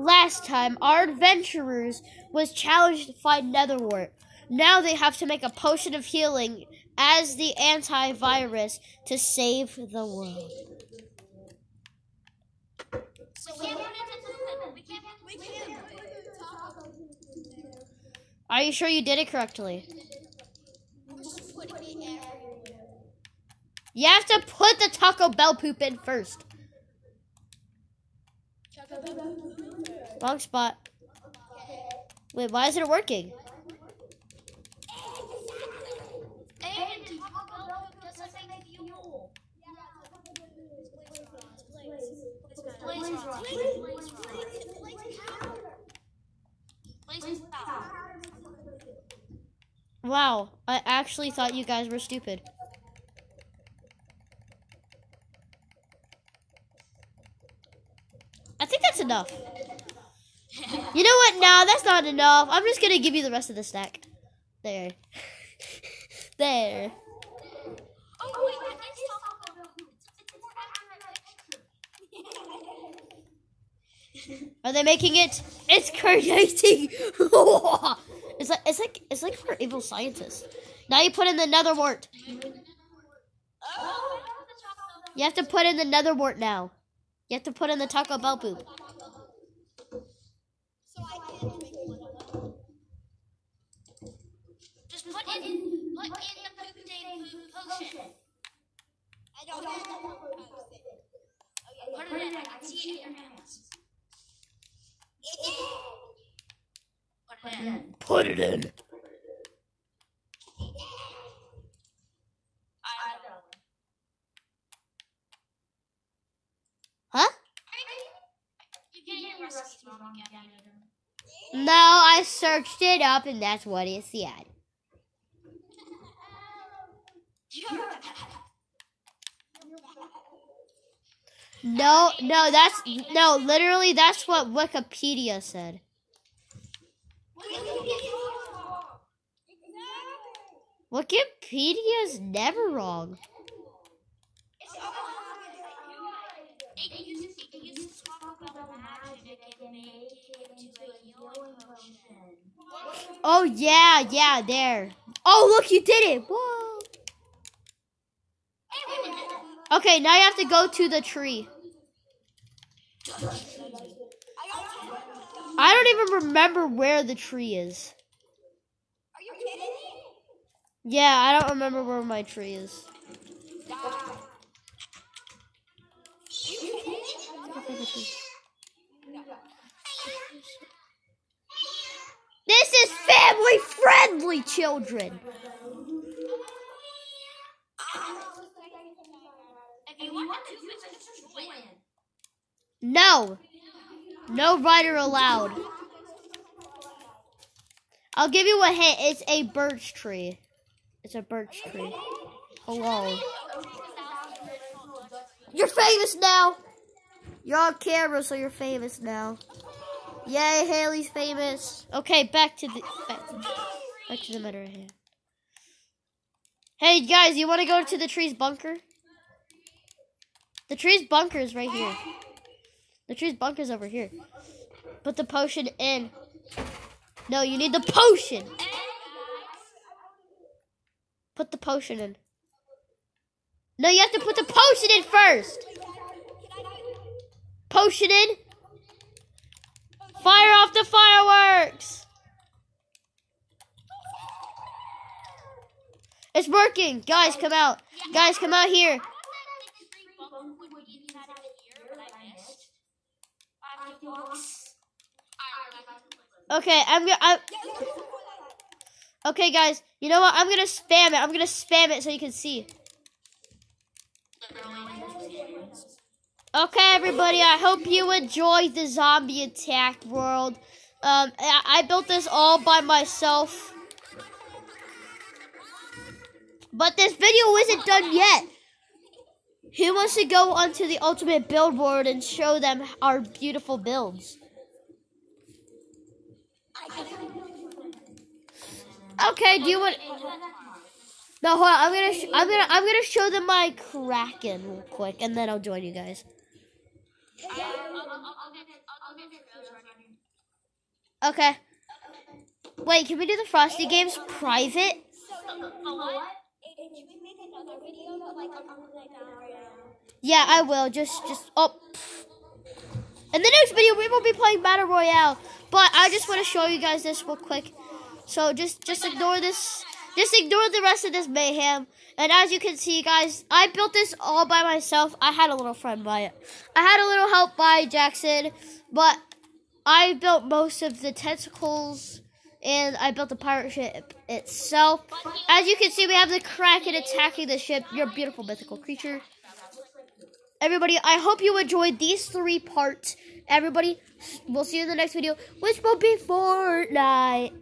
last time, our adventurers was challenged to find Nether Wart. Now they have to make a potion of healing as the antivirus to save the world. So we can't put it in the we can't we can't put it in the top. Are you sure you did it correctly? Just put it everywhere. You have to put the Taco Bell poop in first. Wrong spot. Wait, why isn't it working? Wow, I actually thought you guys were stupid. I think that's enough. You know what? No, that's not enough. I'm just gonna give you the rest of the stack. There. there. Are they making it? It's creating. it's like it's like it's like for evil scientists. Now you put in the nether wart. You have to put in the nether wart now. You have to put in the Taco Bell poop. So I can make one. Just put in, put in the poop day poop potion. I don't know how to post it. Put it in. I can see it in your hands. Put it in. Put it in. Huh? You get your recipes wrong again. No, I searched it up and that's what it said. No, no, that's no, literally that's what Wikipedia said. Wikipedia's never wrong. It uses, it uses magic and make it into a healing potion. Oh yeah, yeah, there. Oh look, you did it. Whoa. Okay, now you have to go to the tree. I don't even remember where the tree is. Are you kidding me? Yeah, I don't remember where my tree is. This is family friendly, children. If you want to, you can just win. No. No rider allowed. I'll give you a hint. It's a birch tree. It's a birch tree. Hello. You're famous now. You're on camera, so you're famous now. Yay, Haley's famous. Okay, back to the back, back to the matter at hand. Hey guys, you want to go to the tree's bunker? The tree's bunker is right here. The tree's bunker is over here. Put the potion in. No, you need the potion. Put the potion in. No, you have to put the potion in first. Potion in. Fire off the fireworks. It's working. Guys, come out. Guys, come out here. Okay, I'm gonna. Okay, guys. You know what? I'm gonna spam it. I'm gonna spam it so you can see. Okay, everybody. I hope you enjoyed the zombie attack world. Um, I, I built this all by myself. But this video isn't done yet. Who wants to go onto the ultimate billboard and show them our beautiful builds? Okay, do you want? No, hold on. I'm gonna, I'm gonna, I'm gonna show them my Kraken real quick, and then I'll join you guys. Okay. Wait, can we do the Frosty Games um, private? So, what? Aiden, should we make another video, but like on something like that? Yeah, I will. Just, just, oh. In the next video, we will be playing Battle Royale. But I just want to show you guys this real quick. So just, just ignore this. Just ignore the rest of this mayhem. And as you can see, guys, I built this all by myself. I had a little friend by it. I had a little help by Jackson, but I built most of the tentacles and I built the pirate ship itself. As you can see, we have the Kraken attacking the ship. Your beautiful mythical creature. Everybody, I hope you enjoyed these three parts. Everybody, we'll see you in the next video, which will be Fortnite.